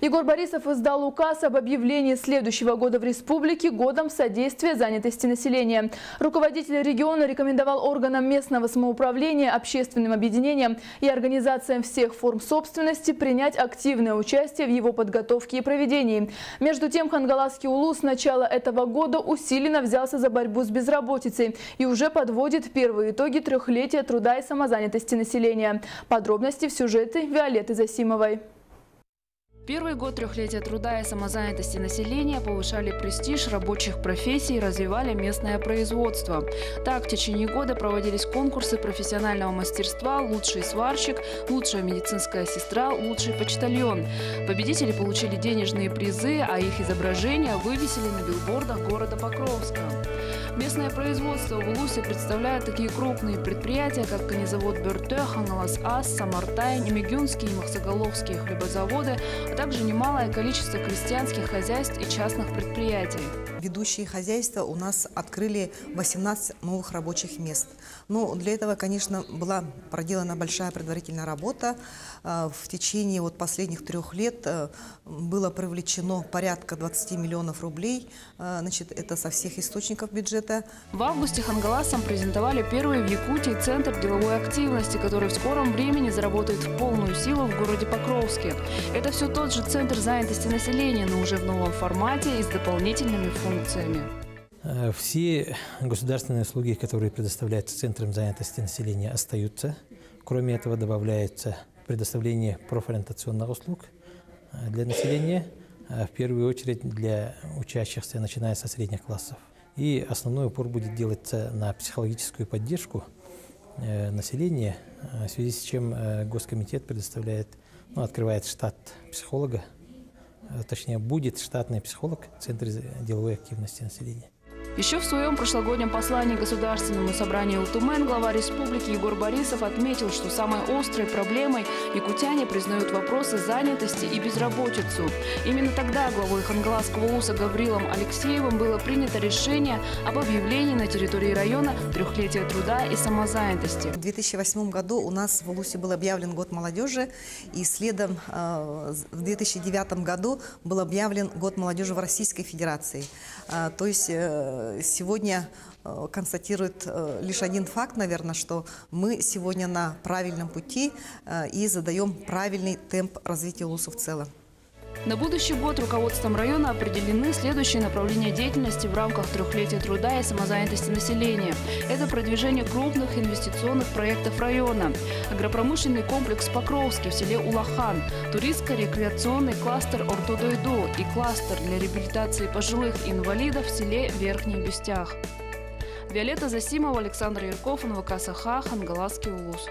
Егор Борисов издал указ об объявлении следующего года в республике годом содействия занятости населения. Руководитель региона рекомендовал органам местного самоуправления, общественным объединениям и организациям всех форм собственности принять активное участие в его подготовке и проведении. Между тем, Хангаласский УЛУ с начала этого года усиленно взялся за борьбу с безработицей и уже подводит первые итоги трехлетия труда и самозанятости населения. Подробности в сюжете Виолетты Засимовой. Первый год трехлетия труда и самозанятости населения повышали престиж рабочих профессий и развивали местное производство. Так, в течение года проводились конкурсы профессионального мастерства «Лучший сварщик», «Лучшая медицинская сестра», «Лучший почтальон». Победители получили денежные призы, а их изображения вывесили на билбордах города Покровска. Местное производство в Улусе представляет такие крупные предприятия, как конезавод Бертё, Ханалас Ас, Самартай, Немегюнские и Махсоголовские хлебозаводы, а также немалое количество крестьянских хозяйств и частных предприятий. Ведущие хозяйства у нас открыли 18 новых рабочих мест. Но для этого, конечно, была проделана большая предварительная работа. А, в течение вот последних трех лет э, было привлечено порядка 20 миллионов рублей. А, значит, это со всех источников бюджета. В августе Хангаласам презентовали первый в Якутии центр деловой активности, который в скором времени заработает в полную силу в городе Покровске. Это все тот же центр занятости населения, но уже в новом формате и с дополнительными функциями функциями? Э, все государственные услуги, которые предоставляются Центром занятости населения, остаются. Кроме этого добавляется предоставление профориентационных услуг э, для населения, э, в первую очередь для учащихся, начиная со средних классов. И основной упор будет делаться на психологическую поддержку населения, в связи с чем Госкомитет предоставляет, ну, открывает штат психолога Э, точнее, будет штатный психолог в Центре деловой активности населения. Еще в своем прошлогоднем послании Государственному собранию УТУМЭН глава республики Егор Борисов отметил, что самой острой проблемой якутяне признают вопросы занятости и безработицу. Именно тогда главой Хангаласского УСа Гаврилом Алексеевым было принято решение об объявлении на территории района трехлетия труда и самозанятости. В 2008 году у нас в Улусе был объявлен год молодежи, и следом э, в 2009 году был объявлен год молодежи в Российской Федерации. Э, то есть э, сегодня э, констатирует э, лишь один факт, наверное, что мы сегодня на правильном пути э, и задаем правильный темп развития УЛУСа в целом. На будущий год руководством района определены следующие направления деятельности в рамках трехлетия труда и самозанятости населения. Это продвижение крупных инвестиционных проектов района, агропромышленный комплекс Покровский в селе Улахан, туристско-рекреационный кластер Ортодойду и кластер для реабилитации пожилых инвалидов в селе Верхний Бестях. Виолетта Засимова, Александр Ярков, НВК Саха, Хангаласский улус.